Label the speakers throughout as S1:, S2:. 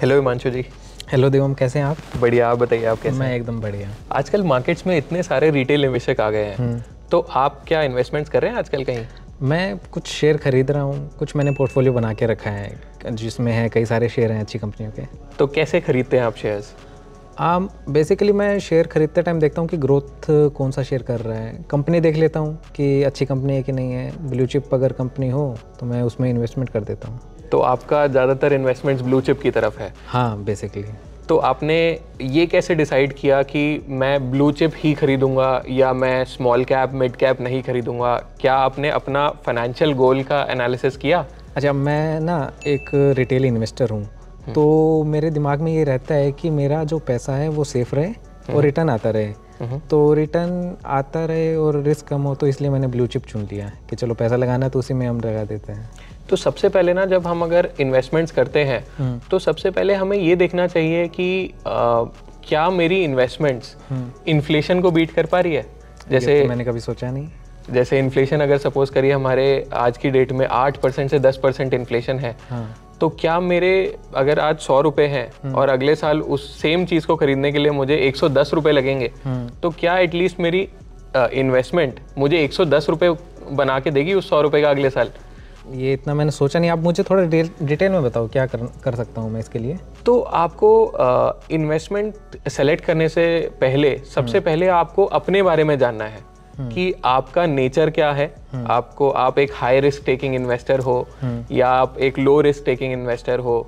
S1: Hello Himanshu ji.
S2: Hello Devam कैसे हैं आप?
S1: बढ़िया आप बताइए आप कैसे
S2: मैं एकदम बढ़िया.
S1: आजकल मार्केट्स में इतने सारे रिटेल निवेशक आ गए हैं.
S2: हम्म।
S1: तो आप क्या इन्वेस्टमेंट्स कर रहे हैं आजकल कहीं?
S2: मैं कुछ शेयर खरीद रहा हूँ. कुछ मैंने पोर्टफोलियो बना के रखा है जिसमें है कई सारे शेयर हैं अच्छी कंपनियों के.
S1: तो कैसे खरीदते हैं आप शेयर्स
S2: आम बेसिकली मैं शेयर खरीदते टाइम देखता हूँ कि ग्रोथ कौन सा शेयर कर रहा है. कंपनी देख लेता हूँ कि अच्छी कंपनी है कि नहीं है. ब्लू चिप अगर कंपनी हो तो मैं उसमें इन्वेस्टमेंट कर देता हूँ.
S1: तो आपका ज़्यादातर इन्वेस्टमेंट्स ब्लू चिप की तरफ़ है।
S2: हाँ बेसिकली
S1: तो आपने ये कैसे डिसाइड किया कि मैं ब्लू चिप ही खरीदूँगा या मैं स्मॉल कैप मिड कैप नहीं खरीदूँगा? क्या आपने अपना फाइनेंशियल गोल का एनालिसिस किया?
S2: अच्छा मैं ना एक रिटेल इन्वेस्टर हूँ। तो मेरे दिमाग में ये रहता है कि मेरा जो पैसा है वो सेफ़ रहे और रिटर्न आता रहे। तो रिटर्न आता रहे और रिस्क कम हो तो इसलिए मैंने ब्लू चिप चुन लिया कि चलो पैसा लगाना तो उसी में हम लगा देते हैं।
S1: तो सबसे पहले ना जब हम अगर इन्वेस्टमेंट्स करते हैं तो सबसे पहले हमें ये देखना चाहिए कि आ, क्या मेरी इन्वेस्टमेंट्स इन्फ्लेशन को बीट कर पा रही है? जैसे
S2: तो मैंने कभी सोचा नहीं।
S1: जैसे इन्फ्लेशन अगर सपोज़ करिए हमारे आज की डेट में आठ परसेंट से दस परसेंट इन्फ्लेशन है
S2: हाँ।
S1: तो क्या मेरे अगर आज सौ रुपए हैं और अगले साल उस सेम चीज़ को खरीदने के लिए मुझे एक सौ दस रुपये लगेंगे तो क्या एटलीस्ट मेरी इन्वेस्टमेंट मुझे एक सौ दस रुपये बना के देगी उस सौ रुपये का अगले साल?
S2: ये इतना मैंने सोचा नहीं। आप मुझे थोड़ा डिटेल में बताओ क्या कर, कर सकता हूँ मैं इसके लिए?
S1: तो आपको इन्वेस्टमेंट सेलेक्ट करने से पहले सबसे पहले आपको अपने बारे में जानना है कि आपका नेचर क्या है। आपको आप एक हाई रिस्क टेकिंग इन्वेस्टर हो या आप एक लो रिस्क टेकिंग इन्वेस्टर हो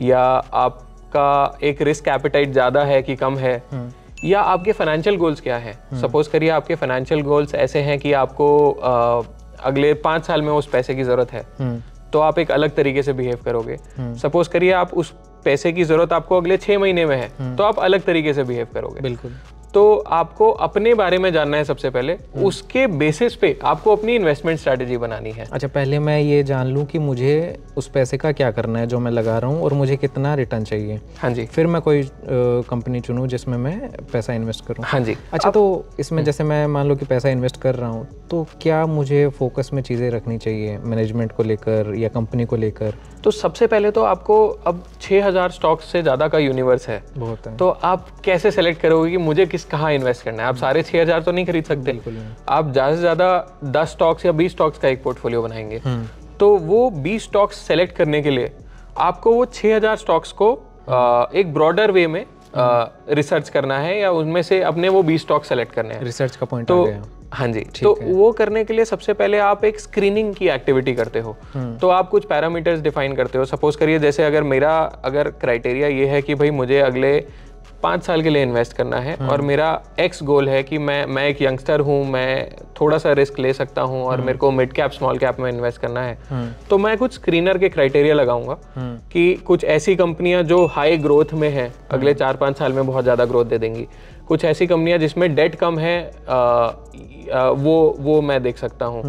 S1: या आपका एक रिस्क एपेटाइट ज़्यादा है कि कम है या आपके फाइनेंशियल गोल्स क्या है। सपोज़ करिए आपके फाइनेंशियल गोल्स ऐसे हैं कि आपको अगले पाँच साल में उस पैसे की ज़रूरत है। तो आप एक अलग तरीके से बिहेव करोगे। सपोज़ करिए आप उस पैसे की ज़रूरत आपको अगले छह महीने में है तो आप अलग तरीके से बिहेव करोगे।
S2: बिल्कुल।
S1: तो आपको अपने बारे में जानना है सबसे पहले। उसके बेसिस पे आपको अपनी इन्वेस्टमेंट स्ट्रैटेजी बनानी है।
S2: अच्छा पहले मैं ये जान लूँ कि मुझे उस पैसे का क्या करना है जो मैं लगा रहा हूँ और मुझे कितना रिटर्न चाहिए।
S1: हाँ जी।
S2: फिर मैं कोई कंपनी चुनूँ जिसमें मैं पैसा इन्वेस्ट करूँ।
S1: हाँ जी।
S2: अच्छा तो इसमें जैसे मैं मान लो कि पैसा इन्वेस्ट कर रहा हूँ तो क्या मुझे फोकस में चीज़ें रखनी चाहिए? मैनेजमेंट को लेकर या कंपनी को लेकर?
S1: तो सबसे पहले तो आपको अब 6000 स्टॉक्स से ज़्यादा का यूनिवर्स है।
S2: बहुत है।
S1: तो आप कैसे सेलेक्ट करोगे कि मुझे किस कहाँ इन्वेस्ट करना है? आप सारे 6000 तो नहीं खरीद सकते। आप ज़्यादा से ज़्यादा 10 स्टॉक्स या 20 स्टॉक्स का एक पोर्टफोलियो बनाएँगे। तो वो 20 स्टॉक्स सेलेक्ट करने के लिए आपको वो 6000 स्टॉक्स को अ, एक ब्रॉडर वे में रिसर्च करना है या उनमें से अपने वो 20 स्टॉक्स सेलेक्ट करने हैं।
S2: रिसर्च का पॉइंट
S1: तो हाँ जी। तो वो करने के लिए सबसे पहले आप एक स्क्रीनिंग की एक्टिविटी करते हो। तो आप कुछ पैरामीटर्स डिफाइन करते हो। सपोज़ करिए जैसे अगर मेरा अगर क्राइटेरिया ये है कि भाई मुझे अगले पाँच साल के लिए इन्वेस्ट करना है और मेरा एक्स गोल है कि मैं मैं एक यंगस्टर हूँ मैं थोड़ा सा रिस्क ले सकता हूँ और मेरे को मिड कैप स्मॉल कैप में इन्वेस्ट करना है। तो मैं कुछ स्क्रीनर के क्राइटेरिया लगाऊँगा कि कुछ ऐसी कंपनियाँ जो हाई ग्रोथ में है अगले चार पाँच साल में बहुत ज़्यादा ग्रोथ दे देंगी। कुछ ऐसी कंपनियाँ जिसमें डेट कम है आ, आ, वो वो मैं देख सकता हूँ।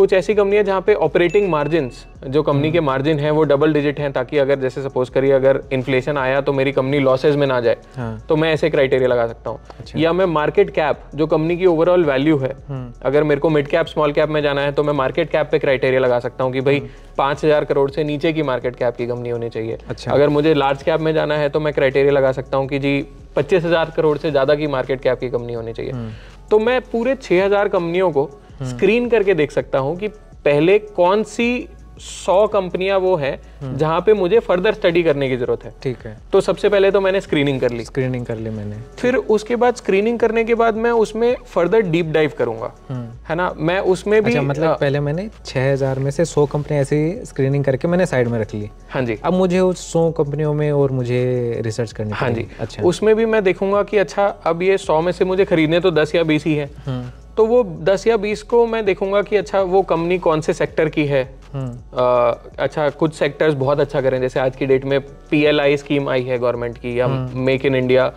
S1: कुछ ऐसी कंपनियाँ जहाँ पे ऑपरेटिंग मार्जिन जो कंपनी के मार्जिन है वो डबल डिजिट हैं ताकि अगर जैसे सपोज़ करिए अगर इन्फ्लेशन आया तो मेरी कंपनी लॉसेज में ना जाए
S2: हाँ।
S1: तो मैं ऐसे क्राइटेरिया लगा सकता हूँ। अच्छा। या मैं मार्केट कैप जो कंपनी की ओवरऑल वैल्यू है अगर मेरे को मिड कैप स्मॉल कैप में जाना है तो मैं मार्केट कैप पे क्राइटेरिया लगा सकता हूँ कि भाई पाँच हज़ार करोड़ से नीचे की मार्केट कैप की कंपनी होनी चाहिए।
S2: अच्छा।
S1: अगर मुझे लार्ज कैप में जाना है तो मैं क्राइटेरिया लगा सकता हूँ कि जी पच्चीस हज़ार करोड़ से ज़्यादा की मार्केट कैप की कंपनी होनी चाहिए। तो मैं पूरे छह हज़ार कंपनियों को स्क्रीन करके देख सकता हूँ कि पहले कौन सी सौ कंपनियाँ वो है जहाँ पे मुझे फर्दर स्टडी करने की ज़रूरत है।
S2: ठीक है।
S1: तो सबसे पहले तो मैंने स्क्रीनिंग कर ली।
S2: स्क्रीनिंग कर ली मैंने।
S1: फिर उसके बाद स्क्रीनिंग करने के बाद मैं उसमें फर्दर डीप डाइव करूँगा। है ना? मैं उसमें भी
S2: अच्छा मतलब पहले मैंने 6000 में से 100 कंपनी ऐसी स्क्रीनिंग करके मैंने साइड में रख ली।
S1: हाँ जी।
S2: अब मुझे उस सौ कंपनियों में और मुझे रिसर्च करनी
S1: हाँ जी।
S2: अच्छा।
S1: उसमें भी मैं देखूँगा कि अच्छा अब ये सौ में से मुझे खरीदने तो दस या बीस ही है। तो वो दस या बीस को मैं देखूँगा कि अच्छा वो कंपनी कौन से सेक्टर की है। अ, अच्छा कुछ सेक्टर्स बहुत अच्छा करें जैसे आज की डेट में पीएलआई स्कीम आई है गवर्नमेंट की या make in India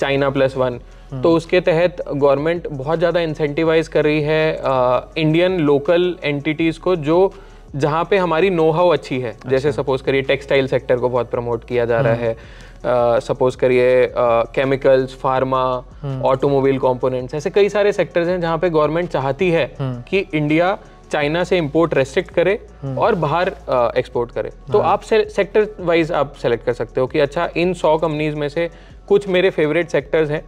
S1: China plus one तो उसके तहत गवर्नमेंट बहुत ज़्यादा इंसेंटिवाइज कर रही है आ, इंडियन लोकल एंटिटीज़ को जो जहाँ पे हमारी नो हाउ अच्छी है। अच्छा। जैसे सपोज़ करिए टेक्सटाइल सेक्टर को बहुत प्रमोट किया जा रहा है। सपोज़ करिए केमिकल्स फार्मा ऑटोमोबाइल कंपोनेंट्स ऐसे कई सारे सेक्टर्स हैं जहाँ पे गवर्नमेंट चाहती है कि इंडिया चाइना से इंपोर्ट रेस्ट्रिक्ट करे और बाहर एक्सपोर्ट करे। तो आप सेक्टर वाइज आप सेलेक्ट कर सकते हो कि अच्छा इन सौ कंपनीज़ में से कुछ मेरे फेवरेट सेक्टर्स हैं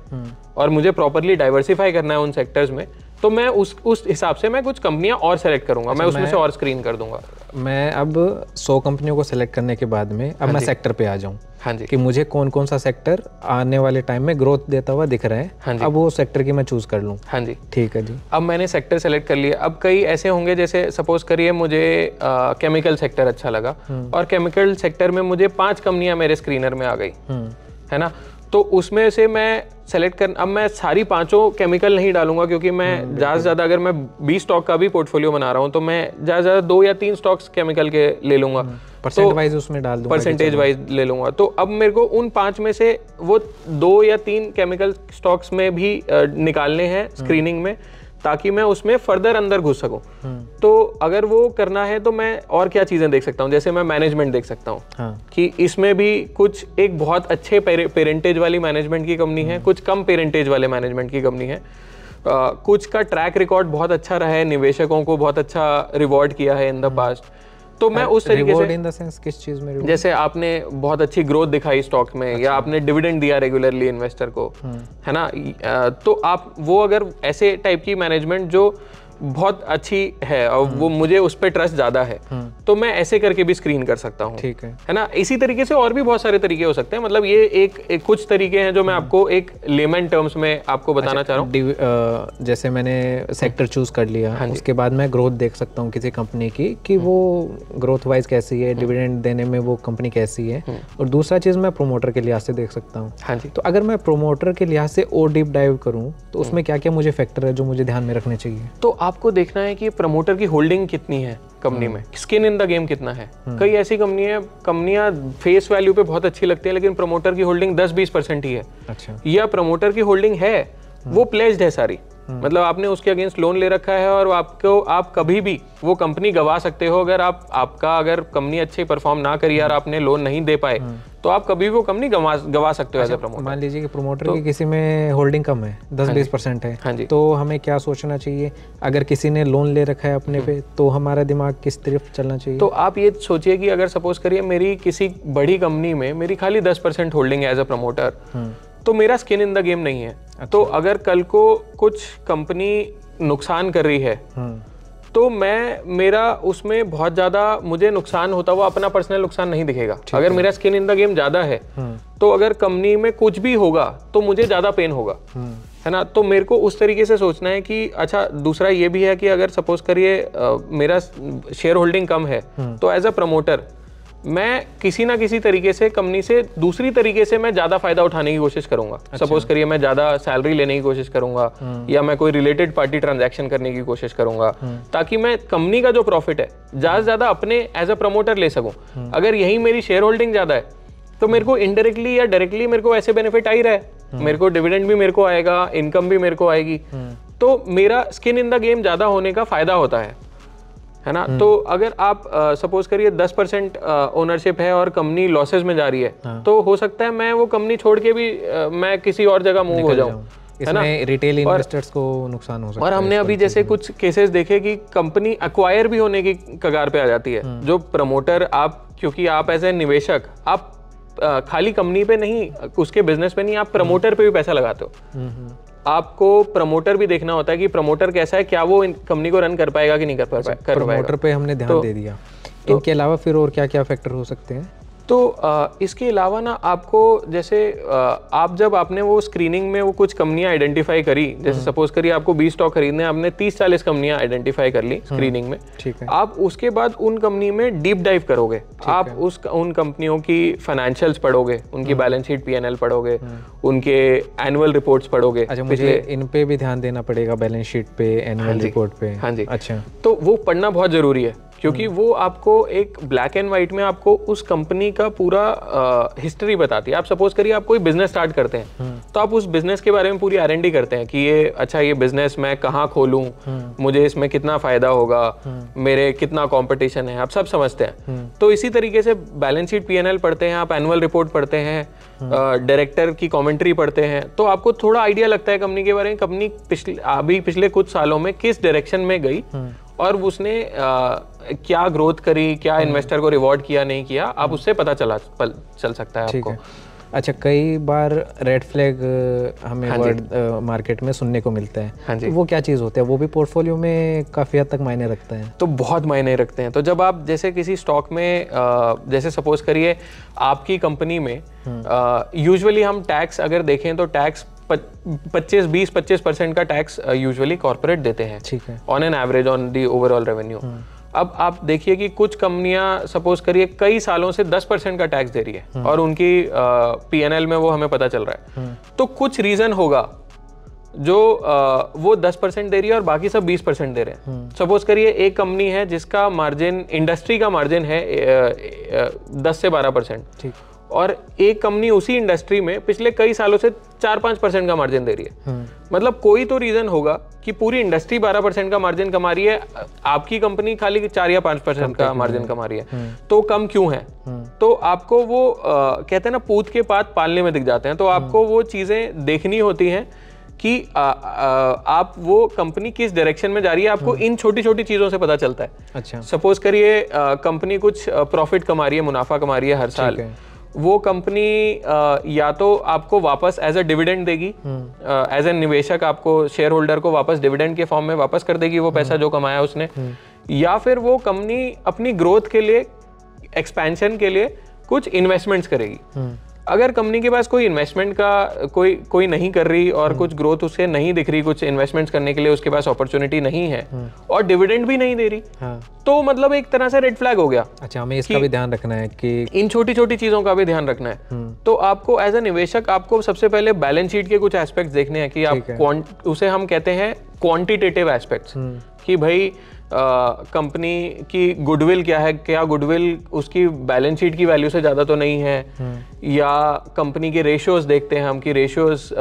S1: और मुझे प्रॉपरली डाइवर्सिफाई करना है उन सेक्टर्स में। तो मैं उस उस हिसाब से मैं कुछ कंपनियाँ और सेलेक्ट करूँगा। मैं उसमें से और स्क्रीन कर दूँगा।
S2: मैं अब सौ कंपनियों को सेलेक्ट करने के बाद में अब मैं सेक्टर पे आ जाऊँ
S1: हाँ जी।
S2: कि मुझे कौन कौन सा सेक्टर आने वाले टाइम में ग्रोथ देता हुआ दिख रहा है।
S1: हाँ जी।
S2: अब वो सेक्टर की मैं चूज़ कर लूँ।
S1: हाँ जी।
S2: ठीक है जी।
S1: अब मैंने सेक्टर सेलेक्ट कर लिया। अब कई ऐसे होंगे जैसे सपोज़ करिए मुझे केमिकल सेक्टर अच्छा लगा और केमिकल सेक्टर में मुझे पाँच कंपनियाँ मेरे स्क्रीनर में आ गई।
S2: हम्म।
S1: है ना? तो उसमें से मैं सेलेक्ट कर अब मैं सारी पाँचों केमिकल नहीं डालूँगा क्योंकि मैं ज़्यादा से ज़्यादा अगर मैं 20 स्टॉक का भी पोर्टफोलियो बना रहा हूँ तो मैं ज़्यादा से ज़्यादा दो या तीन स्टॉक्स केमिकल के ले लूँगा।
S2: परसेंट वाइज उसमें डाल दूँगा
S1: परसेंटेज वाइज ले लूँगा। तो अब मेरे को उन पाँच में से वो दो या तीन केमिकल स्टॉक्स में भी निकालने हैं स्क्रीनिंग में। ताकि मैं उसमें फर्दर अंदर घुस सकूँ। तो अगर वो करना है तो मैं और क्या चीज़ें देख सकता हूँ? जैसे मैं मैनेजमेंट देख सकता हूँ
S2: हाँ।
S1: कि इसमें भी कुछ एक बहुत अच्छे पेरेंटेज वाली मैनेजमेंट की कंपनी है कुछ कम पेरेंटेज वाले मैनेजमेंट की कंपनी है। आ, कुछ का ट्रैक रिकॉर्ड बहुत अच्छा रहा है निवेशकों को बहुत अच्छा रिवॉर्ड किया है इन द पास्ट तो मैं उस तरीके से
S2: इन द सेंस किस चीज़ में
S1: जैसे आपने बहुत अच्छी ग्रोथ दिखाई स्टॉक में अच्छा। या आपने डिविडेंड दिया रेगुलरली इन्वेस्टर को है ना? तो आप वो अगर ऐसे टाइप की मैनेजमेंट जो बहुत अच्छी है और वो मुझे उस पर ट्रस्ट ज़्यादा है। तो मैं ऐसे करके भी स्क्रीन कर सकता हूँ।
S2: ठीक है।
S1: है ना? इसी तरीके से और भी बहुत सारे तरीके हो सकते हैं। मतलब ये एक, एक कुछ तरीके हैं जो मैं आपको एक लेमन टर्म्स में आपको बताना चाह रहा हूँ।
S2: जैसे मैंने सेक्टर चूज़ कर लिया
S1: हाँ
S2: उसके बाद मैं ग्रोथ देख सकता हूँ किसी कंपनी की कि वो ग्रोथ वाइज कैसी है डिविडेंड देने में वो कंपनी कैसी है। और दूसरा चीज़ मैं प्रोमोटर के लिहाज से देख सकता हूँ।
S1: हाँ जी।
S2: तो अगर मैं प्रोमोटर के लिहाज से और डीप डाइव करूँ तो उसमें क्या क्या मुझे फैक्टर है जो मुझे ध्यान में रखने चाहिए?
S1: तो आपको देखना है कि प्रमोटर की होल्डिंग कितनी है कंपनी में। स्किन इन द गेम कितना है। कई ऐसी कंपनी है कंपनियाँ फेस वैल्यू पे बहुत अच्छी लगती है लेकिन प्रमोटर की होल्डिंग दस बीस परसेंट ही है।
S2: अच्छा।
S1: या प्रमोटर की होल्डिंग है वो प्लेस्ड है सारी। मतलब आपने उसके अगेंस्ट लोन ले रखा है और आपको आप कभी भी वो कंपनी गवा सकते हो अगर आप आपका अगर कंपनी अच्छी परफॉर्म ना करी और आपने लोन नहीं दे पाए तो आप कभी वो कंपनी गवा गवा सकते हो एज प्रमोटर
S2: मान लीजिए कि प्रोमोटर की किसी में होल्डिंग कम है दस बीस परसेंट है
S1: हाँ जी।
S2: तो हमें क्या सोचना चाहिए? अगर किसी ने लोन ले रखा है अपने पे तो हमारा दिमाग किस तरफ़ चलना चाहिए?
S1: तो आप ये सोचिए कि अगर सपोज़ करिए मेरी किसी बड़ी कंपनी में मेरी खाली दस परसेंट होल्डिंग है एज अ प्रमोटर तो मेरा स्किन इन द गेम नहीं है। तो अगर कल को कुछ कंपनी नुकसान कर रही है
S2: हम्म,
S1: तो मैं मेरा उसमें बहुत ज़्यादा मुझे नुकसान होता हुआ अपना पर्सनल नुकसान नहीं दिखेगा। अगर मेरा स्किन इन द गेम ज़्यादा है तो अगर कंपनी में कुछ भी होगा तो मुझे ज़्यादा पेन होगा। है ना? तो मेरे को उस तरीके से सोचना है कि अच्छा दूसरा ये भी है कि अगर सपोज़ करिए मेरा शेयर होल्डिंग कम है तो एज अ प्रमोटर मैं किसी ना किसी तरीके से कंपनी से दूसरी तरीके से मैं ज़्यादा फ़ायदा उठाने की कोशिश करूँगा। सपोज़ करिए मैं ज़्यादा सैलरी लेने की कोशिश करूँगा या मैं कोई रिलेटेड पार्टी ट्रांजैक्शन करने की कोशिश करूँगा ताकि मैं कंपनी का जो प्रॉफिट है ज़्यादा से ज़्यादा अपने एज अ प्रमोटर ले सकूँ। अगर यही मेरी शेयर होल्डिंग ज़्यादा है तो मेरे को इनडायरेक्टली या डायरेक्टली मेरे को ऐसे बेनिफिट आ ही रहा है। मेरे को डिविडेंड भी मेरे को आएगा इनकम भी मेरे को आएगी। तो मेरा स्किन इन द गेम ज़्यादा होने का फ़ायदा होता है। है ना? तो अगर आप सपोज़ करिए 10 परसेंट ओनरशिप है और कंपनी लॉसेस में जा रही है हाँ। तो हो सकता है मैं वो कंपनी छोड़ के भी अ, मैं किसी और जगह मूव हो जाऊँ
S2: इसमें रिटेल इन्वेस्टर्स को नुकसान हो सकता
S1: और हमने अभी जैसे कुछ केसेस देखे कि कंपनी अक्वायर भी होने की कगार पे आ जाती है जो प्रमोटर आप क्योंकि आप एज ए निवेशक आप खाली कंपनी पे नहीं उसके बिज़नेस पे नहीं आप प्रमोटर पे भी पैसा लगाते हो।
S2: है हम्म,
S1: आपको प्रमोटर भी देखना होता है कि प्रमोटर कैसा है क्या वो इन कंपनी को रन कर पाएगा कि नहीं कर पाएगा कर पाएगा।
S2: पे हमने ध्यान दे दिया। इनके अलावा फिर और क्या क्या फैक्टर हो सकते हैं?
S1: तो इसके अलावा ना आपको जैसे आप जब आपने वो स्क्रीनिंग में वो कुछ कंपनियाँ आइडेंटिफाई करी जैसे सपोज़ करिए आपको 20 स्टॉक खरीदने आपने 30 40 कंपनियाँ आइडेंटिफाई कर ली स्क्रीनिंग में
S2: ठीक है।
S1: आप उसके बाद उन कंपनी में डीप डाइव करोगे। आप उस उन कंपनियों की फाइनेंशियल्स पढ़ोगे उनकी बैलेंस शीट पीएनएल पढ़ोगे उनके एनुअल रिपोर्ट्स पढ़ोगे।
S2: अच्छा मुझे इन पे भी ध्यान देना पड़ेगा बैलेंस शीट पे एनुअल रिपोर्ट पे।
S1: हाँ जी।
S2: अच्छा।
S1: तो वो पढ़ना बहुत ज़रूरी है। क्योंकि वो आपको एक ब्लैक एंड व्हाइट में आपको उस कंपनी का पूरा हिस्ट्री बताती है। आप सपोज़ करिए आप कोई बिज़नेस स्टार्ट करते हैं तो आप उस बिज़नेस के बारे में पूरी आरएनडी करते हैं कि ये अच्छा ये बिज़नेस मैं कहाँ खोलूँ? मुझे इसमें कितना फ़ायदा होगा? मेरे कितना कॉम्पिटिशन है? आप सब समझते हैं। तो इसी तरीके से बैलेंस शीट पीएनएल पढ़ते हैं आप एनुअल रिपोर्ट पढ़ते हैं डायरेक्टर की कॉमेंट्री पढ़ते हैं। तो आपको थोड़ा आइडिया लगता है कंपनी के बारे में। कंपनी पिछले अभी पिछले कुछ सालों में किस डायरेक्शन में गई और उसने आ, क्या ग्रोथ करी क्या इन्वेस्टर को रिवॉर्ड किया नहीं किया आप उससे पता चला पल, चल सकता है आपको।
S2: है। अच्छा कई बार रेड फ्लैग हमें वर्ड मार्केट में सुनने को मिलता है।
S1: हाँ।
S2: तो वो क्या चीज़ होता है? वो भी पोर्टफोलियो में काफ़ी हद तक मायने रखता है।
S1: तो बहुत मायने रखते हैं। तो जब आप जैसे किसी स्टॉक में जैसे सपोज़ करिए आपकी कंपनी में यूजुअली हम टैक्स अगर देखें तो टैक्स पच्चीस बीस पच्चीस परसेंट का टैक्स यूजुअली कॉर्पोरेट देते हैं।
S2: ठीक है।
S1: On an average on the overall revenue अब आप देखिए कि कुछ कंपनियाँ सपोज़ करिए कई सालों से 10 परसेंट का टैक्स दे रही है और उनकी पीएनएल में वो हमें पता चल रहा है। तो कुछ रीजन होगा जो अ, वो 10 परसेंट दे रही है और बाकी सब 20 परसेंट दे रहे हैं। सपोज़ करिए एक कंपनी है जिसका मार्जिन इंडस्ट्री का मार्जिन है दस से बारह परसेंट
S2: ठीक।
S1: और एक कंपनी उसी इंडस्ट्री में पिछले कई सालों से चार पाँच परसेंट का मार्जिन दे रही है। मतलब कोई तो रीजन होगा कि पूरी इंडस्ट्री बारह परसेंट का मार्जिन कमा रही है आपकी कंपनी खाली चार या पाँच परसेंट का मार्जिन कमा रही है। तो कम क्यों है? तो आपको वो अ, कहते हैं ना पूत के पात पालने में दिख जाते हैं। तो आपको वो चीज़ें देखनी होती हैं कि आ, आ, आप वो कंपनी किस डायरेक्शन में जा रही है आपको इन छोटी छोटी चीज़ों से पता चलता है।
S2: अच्छा।
S1: सपोज़ करिए कंपनी कुछ प्रॉफिट कमा रही है मुनाफा कमा रही है हर साल।
S2: है।
S1: वो कंपनी या तो आपको वापस एज अ डिविडेंड देगी एज ए निवेशक आपको शेयर होल्डर को वापस डिविडेंड के फॉर्म में वापस कर देगी वो पैसा जो कमाया उसने। या फिर वो कंपनी अपनी ग्रोथ के लिए एक्सपेंशन के लिए कुछ इन्वेस्टमेंट्स करेगी। अगर कंपनी के पास कोई इन्वेस्टमेंट का कोई कोई नहीं कर रही और कुछ ग्रोथ उसे नहीं दिख रही कुछ इन्वेस्टमेंट्स करने के लिए उसके पास अपॉर्चुनिटी नहीं है और डिविडेंड भी नहीं दे रही
S2: हाँ।
S1: तो मतलब एक तरह से रेड फ्लैग हो गया
S2: अच्छा हमें इसका भी ध्यान रखना है कि
S1: इन छोटी छोटी चीज़ों का भी ध्यान रखना है। तो आपको एज ए निवेशक आपको सबसे पहले बैलेंस शीट के कुछ एस्पेक्ट्स देखने हैं कि आप उसे हम कहते हैं क्वांटिटेटिव एस्पेक्ट्स कि भाई कंपनी की गुडविल क्या है? क्या गुडविल उसकी बैलेंस शीट की वैल्यू से ज़्यादा तो नहीं है? या कंपनी के रेशियोज देखते हैं हम कि रेशियोज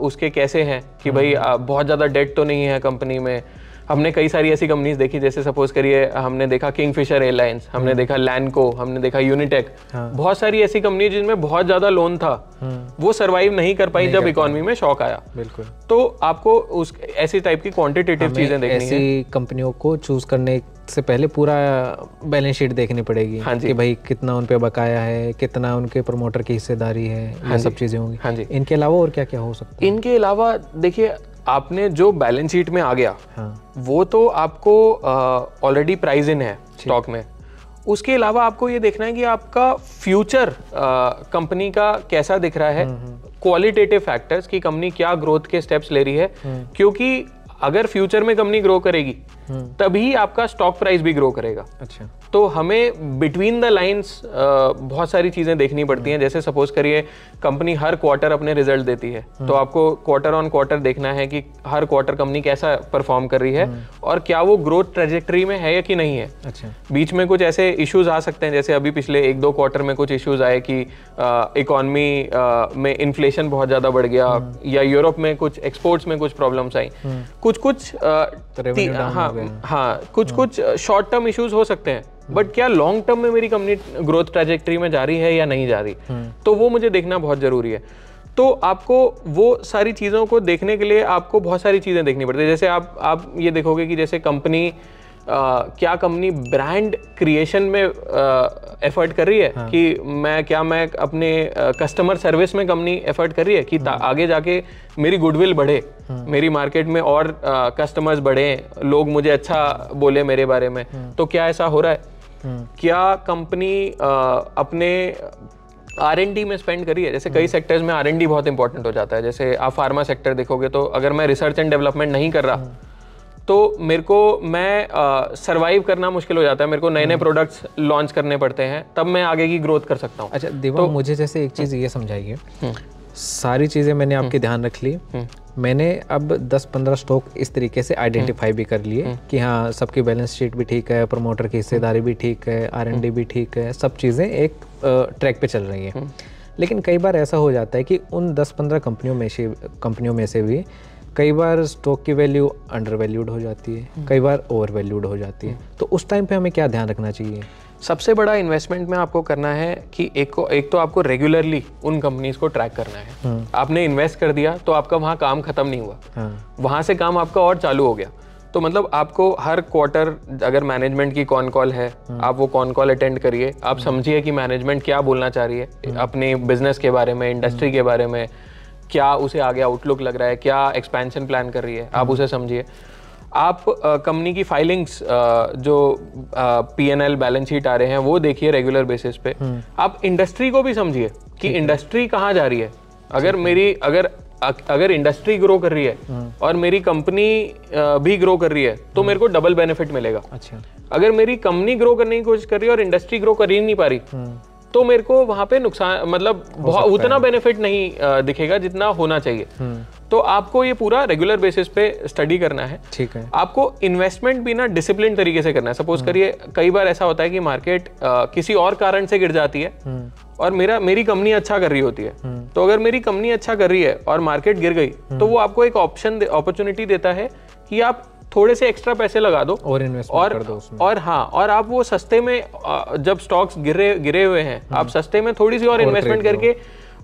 S1: उसके कैसे हैं? कि भाई बहुत ज़्यादा डेट तो नहीं है कंपनी में। हमने कई सारी ऐसी कंपनीज़ देखी जैसे सपोज़ करिए हमने देखा किंगफिशर एयरलाइंस हमने देखा लैंडको हमने देखा यूनिटेक हाँ। बहुत सारी ऐसी कंपनी जिनमें बहुत ज़्यादा लोन था। वो सरवाइव नहीं कर पाई जब इकोनॉमी में शॉक आया।
S2: बिल्कुल।
S1: तो आपको उस ऐसी टाइप की क्वांटिटेटिव चीज़ें देखनी
S2: ऐसी कंपनियों को चूज़ करने से पहले पूरा बैलेंस शीट देखनी पड़ेगी
S1: हाँ जी।
S2: कि भाई कितना उन पे बकाया है कितना उनके प्रमोटर की हिस्सेदारी है ये सब चीज़ें होंगी।
S1: हाँ जी।
S2: इनके अलावा और क्या क्या हो सकता है?
S1: इनके अलावा देखिए आपने जो बैलेंस शीट में आ गया
S2: हाँ।
S1: वो तो आपको ऑलरेडी प्राइज इन है स्टॉक में। उसके अलावा आपको ये देखना है कि आपका फ्यूचर कंपनी का कैसा दिख रहा है क्वालिटेटिव फैक्टर्स कि कंपनी क्या ग्रोथ के स्टेप्स ले रही है। क्योंकि अगर फ्यूचर में कंपनी ग्रो करेगी तभी आपका स्टॉक प्राइस भी ग्रो करेगा।
S2: अच्छा।
S1: तो हमें बिटवीन द लाइंस बहुत सारी चीज़ें देखनी पड़ती हैं। जैसे सपोज़ करिए कंपनी हर क्वार्टर अपने रिज़ल्ट देती है। तो आपको क्वार्टर ऑन क्वार्टर देखना है कि हर क्वार्टर कंपनी कैसा परफॉर्म कर रही है और क्या वो ग्रोथ ट्रेजेक्टरी में है या कि नहीं है।
S2: अच्छा।
S1: बीच में कुछ ऐसे इश्यूज़ आ सकते हैं जैसे अभी पिछले एक दो क्वार्टर में कुछ इश्यूज़ आए कि इकोनॉमी में इन्फ्लेशन बहुत ज़्यादा बढ़ गया या यूरोप में कुछ एक्सपोर्ट्स में कुछ प्रॉब्लम्स आई। कुछ कुछ
S2: revenue
S1: ती-
S2: हो
S1: हाँ हाँ कुछ कुछ शॉर्ट टर्म इश्यूज़ हो सकते हैं। बट क्या लॉन्ग टर्म में मेरी कंपनी ग्रोथ ट्रेजेक्टरी में जा रही है या नहीं जा रही? तो वो मुझे देखना बहुत ज़रूरी है। तो आपको वो सारी चीज़ों को देखने के लिए आपको बहुत सारी चीज़ें देखनी पड़ती है। जैसे आप आप ये देखोगे कि जैसे कंपनी क्या कंपनी ब्रांड क्रिएशन में एफर्ट कर रही है हाँ. कि मैं क्या मैं अपने कस्टमर सर्विस में कंपनी एफर्ट कर रही है कि ता- आगे जाके मेरी गुडविल बढ़े हाँ. मेरी मार्केट में और कस्टमर्स बढ़े लोग मुझे अच्छा बोले मेरे बारे में। तो क्या ऐसा हो रहा है? क्या कंपनी अपने आर एन डी में स्पेंड करी है? जैसे कई सेक्टर्स में आर एन डी बहुत इंपॉर्टेंट हो जाता है। जैसे आप फार्मा सेक्टर देखोगे तो अगर मैं रिसर्च एंड डेवलपमेंट नहीं कर रहा तो मेरे को मैं सरवाइव करना मुश्किल हो जाता है। मेरे को नए नए प्रोडक्ट्स लॉन्च करने पड़ते हैं। तब मैं आगे की ग्रोथ कर सकता हूँ।
S2: अच्छा देवा मुझे जैसे एक चीज़ ये समझाइए। सारी चीज़ें मैंने आपकी ध्यान रख ली। मैंने अब 10-15 स्टॉक इस तरीके से आइडेंटिफाई भी कर लिए कि हाँ सबकी बैलेंस शीट भी ठीक है प्रमोटर की हिस्सेदारी भी ठीक है आरएनडी भी ठीक है सब चीज़ें एक ट्रैक पे चल रही हैं। लेकिन कई बार ऐसा हो जाता है कि उन 10-15 कंपनियों में से कंपनियों में से भी कई बार स्टॉक की वैल्यू अंडर वैल्यूड हो जाती है कई बार ओवर वैल्यूड हो जाती है। तो उस टाइम पे हमें क्या ध्यान रखना चाहिए?
S1: सबसे बड़ा इन्वेस्टमेंट में आपको करना है कि एक को एक तो आपको रेगुलरली उन कंपनीज़ को ट्रैक करना है। आपने इन्वेस्ट कर दिया तो आपका वहाँ काम खत्म नहीं हुआ।
S2: हाँ।
S1: वहाँ से काम आपका और चालू हो गया। तो मतलब आपको हर क्वार्टर अगर मैनेजमेंट की कॉन कॉल है आप वो कॉन कॉल अटेंड करिए। आप समझिए कि मैनेजमेंट क्या बोलना चाह रही है अपने बिज़नेस के बारे में इंडस्ट्री के बारे में क्या उसे आगे आउटलुक लग रहा है क्या एक्सपेंशन प्लान कर रही है आप उसे समझिए। आप कंपनी की फाइलिंग्स जो P N L balance sheet आ रहे हैं वो देखिए रेगुलर बेसिस पे। आप इंडस्ट्री को भी समझिए कि इंडस्ट्री कहाँ जा रही है। अगर मेरी अगर अगर इंडस्ट्री ग्रो कर रही है और मेरी कंपनी भी ग्रो कर रही है तो मेरे को डबल बेनिफिट मिलेगा।
S2: अच्छा।
S1: अगर मेरी कंपनी ग्रो करने की कोशिश कर रही है और इंडस्ट्री ग्रो कर ही नहीं पा रही तो मेरे को वहाँ पे नुकसान मतलब बहुत उतना बेनिफिट नहीं दिखेगा जितना होना चाहिए। तो आपको ये पूरा रेगुलर बेसिस पे स्टडी करना है।
S2: ठीक है।
S1: आपको इन्वेस्टमेंट भी ना डिसिप्लिन तरीके से करना है। सपोज़ करिए कई बार ऐसा होता है कि मार्केट किसी और कारण से गिर जाती है और मेरा मेरी कंपनी अच्छा कर रही होती है। तो अगर मेरी कंपनी अच्छा कर रही है और मार्केट गिर गई तो वो आपको एक ऑप्शन अपॉर्चुनिटी देता है कि आप थोड़े से एक्स्ट्रा पैसे लगा दो
S2: और इन्वेस्टमेंट
S1: और
S2: कर दो उसमें।
S1: और हाँ और आप वो सस्ते में जब स्टॉक्स गिरे गिरे हुए हैं आप सस्ते में थोड़ी सी और, और इन्वेस्टमेंट करके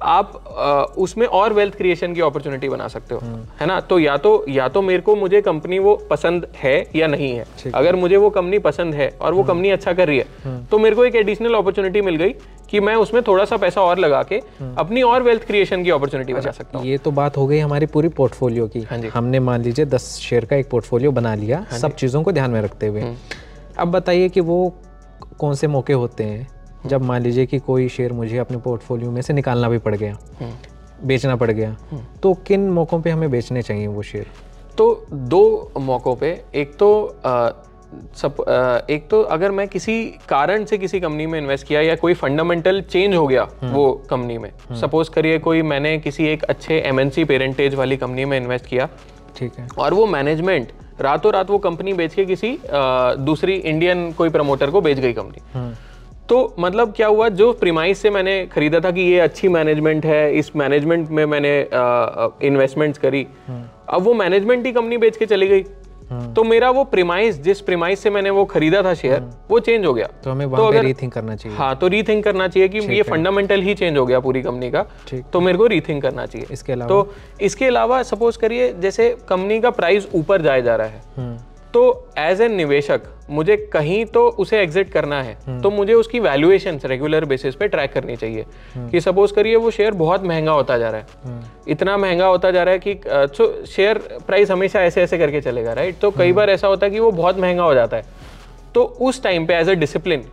S1: आप उसमें और वेल्थ क्रिएशन की अपॉर्चुनिटी बना सकते हो। है ना? तो या तो या तो मेरे को मुझे कंपनी वो पसंद है या नहीं है। अगर मुझे वो कंपनी पसंद है और वो कंपनी अच्छा कर रही है तो मेरे को एक एडिशनल अपॉर्चुनिटी मिल गई कि मैं उसमें थोड़ा सा पैसा और लगा के अपनी और वेल्थ क्रिएशन की अपॉर्चुनिटी बना सकता हूँ।
S2: ये तो बात हो गई हमारी पूरी पोर्टफोलियो की।
S1: हाँ
S2: हमने मान लीजिए दस शेयर का एक पोर्टफोलियो बना लिया सब चीज़ों को ध्यान में रखते हुए। अब बताइए कि वो कौन से मौके होते हैं? जब मान लीजिए कि कोई शेयर मुझे अपने पोर्टफोलियो में से निकालना भी पड़ गया बेचना पड़ गया तो किन मौक़ों पे हमें बेचने चाहिए वो शेयर?
S1: तो दो मौक़ों पे एक तो अ, सप, अ, एक तो अगर मैं किसी कारण से किसी कंपनी में इन्वेस्ट किया या कोई फंडामेंटल चेंज हो गया वो कंपनी में। सपोज़ करिए कोई मैंने किसी एक अच्छे एमएनसी पेरेंटेज वाली कंपनी में इन्वेस्ट किया।
S2: ठीक है।
S1: और वो मैनेजमेंट रातों रात वो कंपनी बेच के किसी अ, दूसरी इंडियन कोई प्रमोटर को बेच गई कंपनी। तो मतलब क्या हुआ जो प्रीमाइस से मैंने खरीदा था कि ये अच्छी मैनेजमेंट है इस मैनेजमेंट में मैंने इन्वेस्टमेंट्स करी अब वो मैनेजमेंट ही कंपनी बेच के चली गई। तो मेरा वो प्रीमाइस जिस प्रीमाइस से मैंने वो खरीदा था शेयर वो चेंज हो गया।
S2: तो हमें वहाँ पे रीथिंक करना चाहिए।
S1: हाँ तो रीथिंक करना चाहिए कि ये फंडामेंटल ही चेंज हो गया पूरी कंपनी का। तो मेरे को रीथिंक करना चाहिए।
S2: इसके अलावा?
S1: तो इसके अलावा सपोज़ करिए जैसे कंपनी का प्राइस ऊपर जाया जा रहा है।
S2: हम्म,
S1: तो एज एन निवेशक मुझे कहीं तो उसे एग्जिट करना है तो मुझे उसकी वैल्यूएशन रेगुलर बेसिस पे ट्रैक करनी चाहिए। कि सपोज़ करिए वो शेयर बहुत महँगा होता जा रहा है। इतना महँगा होता जा रहा है कि तो शेयर प्राइस हमेशा ऐसे ऐसे करके चलेगा राइट तो कई बार ऐसा होता है कि वो बहुत महँगा हो जाता है। तो उस टाइम पे एज अ डिसिप्लिन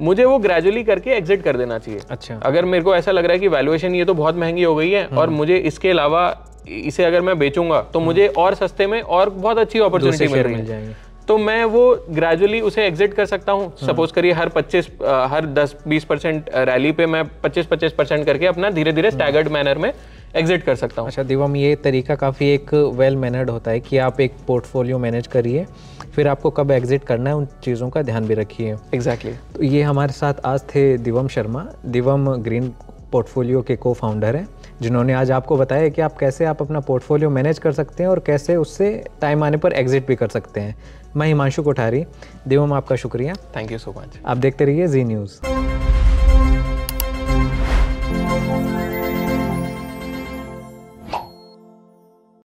S1: मुझे वो ग्रेजुअली करके एग्जिट कर देना चाहिए।
S2: अच्छा।
S1: अगर मेरे को ऐसा लग रहा है कि वैल्यूएशन ये तो बहुत महँगी हो गई है और मुझे इसके अलावा इसे अगर मैं बेचूँगा तो मुझे और सस्ते में और बहुत अच्छी अपॉर्चुनिटी मिल रही है।
S2: जाएँगे।
S1: तो मैं वो ग्रेजुअली उसे एग्जिट कर सकता हूँ। सपोज़ करिए हर 25 अ, हर 10 20 परसेंट रैली पे मैं 25 25 परसेंट करके अपना धीरे धीरे स्टैगर्ड मैनर में एग्जिट कर सकता हूँ।
S2: अच्छा दिवम ये तरीका काफ़ी एक वेल मैनर्ड होता है कि आप एक पोर्टफोलियो मैनेज करिए फिर आपको कब एग्जिट करना है उन चीज़ों का ध्यान भी रखिए।
S1: Exactly exactly.
S2: तो ये हमारे साथ आज थे दिवम शर्मा। दिवम ग्रीन पोर्टफोलियो के को फाउंडर हैं जिन्होंने आज आपको बताया कि आप कैसे आप अपना पोर्टफोलियो मैनेज कर सकते हैं और कैसे उससे टाइम आने पर एग्जिट भी कर सकते हैं। मैं हिमांशु कोठारी देवम आपका शुक्रिया।
S1: थैंक यू सो मच
S2: आप देखते रहिए जी न्यूज़